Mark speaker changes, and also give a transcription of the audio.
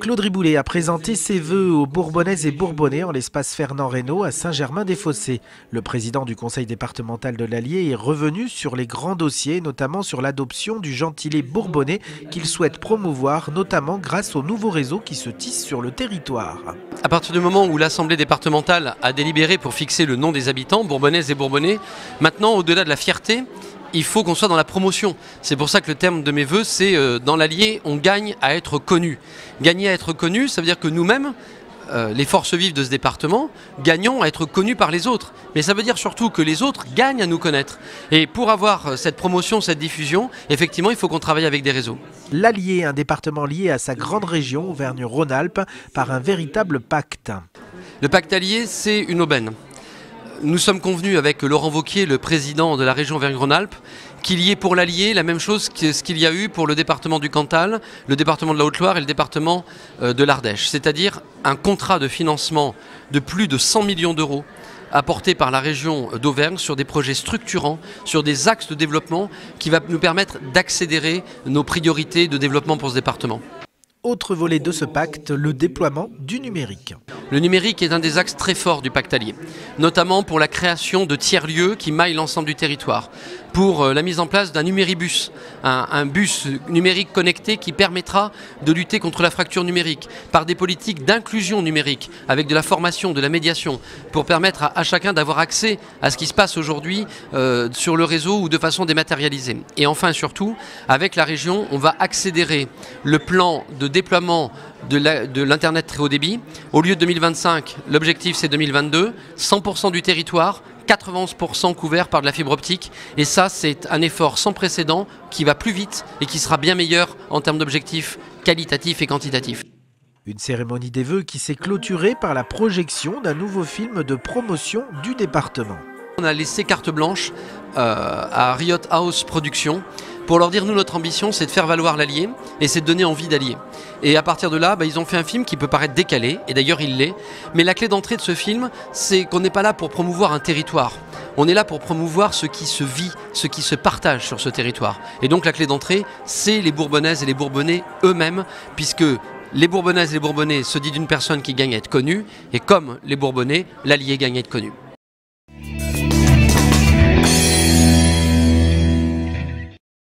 Speaker 1: Claude Riboulet a présenté ses vœux aux Bourbonnaises et Bourbonnais en l'espace Fernand Reynaud à Saint-Germain-des-Fossés. Le président du conseil départemental de l'Allier est revenu sur les grands dossiers, notamment sur l'adoption du gentilé bourbonnais qu'il souhaite promouvoir, notamment grâce au nouveau réseau qui se tisse sur le territoire.
Speaker 2: À partir du moment où l'Assemblée départementale a délibéré pour fixer le nom des habitants, Bourbonnaises et Bourbonnais, maintenant, au-delà de la fierté, il faut qu'on soit dans la promotion. C'est pour ça que le terme de mes voeux, c'est euh, dans l'Allier, on gagne à être connu. Gagner à être connu, ça veut dire que nous-mêmes, euh, les forces vives de ce département, gagnons à être connus par les autres. Mais ça veut dire surtout que les autres gagnent à nous connaître. Et pour avoir euh, cette promotion, cette diffusion, effectivement, il faut qu'on travaille avec des réseaux.
Speaker 1: L'Allier, un département lié à sa grande région, Auvergne-Rhône-Alpes, par un véritable pacte.
Speaker 2: Le pacte allié, c'est une aubaine nous sommes convenus avec Laurent Vauquier, le président de la région Auvergne-Rhône-Alpes, qu'il y ait pour l'Allier la même chose que ce qu'il y a eu pour le département du Cantal, le département de la Haute-Loire et le département euh, de l'Ardèche. C'est-à-dire un contrat de financement de plus de 100 millions d'euros apporté par la région d'Auvergne sur des projets structurants, sur des axes de développement qui va nous permettre d'accélérer nos priorités de développement pour ce département.
Speaker 1: Autre volet de ce pacte, le déploiement du numérique.
Speaker 2: Le numérique est un des axes très forts du pacte allié, notamment pour la création de tiers-lieux qui maillent l'ensemble du territoire, pour euh, la mise en place d'un numéribus, un, bus numérique connecté qui permettra de lutter contre la fracture numérique, par des politiques d'inclusion numérique, avec de la formation, de la médiation, pour permettre à, chacun d'avoir accès à ce qui se passe aujourd'hui euh, sur le réseau ou de façon dématérialisée. Et enfin surtout, avec la région, on va accélérer le plan de déploiement de l'Internet très haut débit. Au lieu de 2025, l'objectif c'est 2022, 100% du territoire, 91% couvert par de la fibre optique. Et ça, c'est un effort sans précédent qui va plus vite et qui sera bien meilleur en termes d'objectifs qualitatifs et quantitatifs.
Speaker 1: Une cérémonie des vœux qui s'est clôturée par la projection d'un nouveau film de promotion du département.
Speaker 2: On a laissé carte blanche euh, à Riot House Productions pour leur dire nous notre ambition c'est de faire valoir l'allié et c'est de donner envie d'allier. Et à partir de là, bah, ils ont fait un film qui peut paraître décalé, et d'ailleurs il l'est, mais la clé d'entrée de ce film, c'est qu'on n'est pas là pour promouvoir un territoire, on est là pour promouvoir ce qui se vit, ce qui se partage sur ce territoire. Et donc la clé d'entrée, c'est les Bourbonnaises et les Bourbonnais eux-mêmes, puisque les Bourbonnaises et les Bourbonnais se disent d'une personne qui gagne à être connue, et comme les Bourbonnais, l'allié gagne à être connu.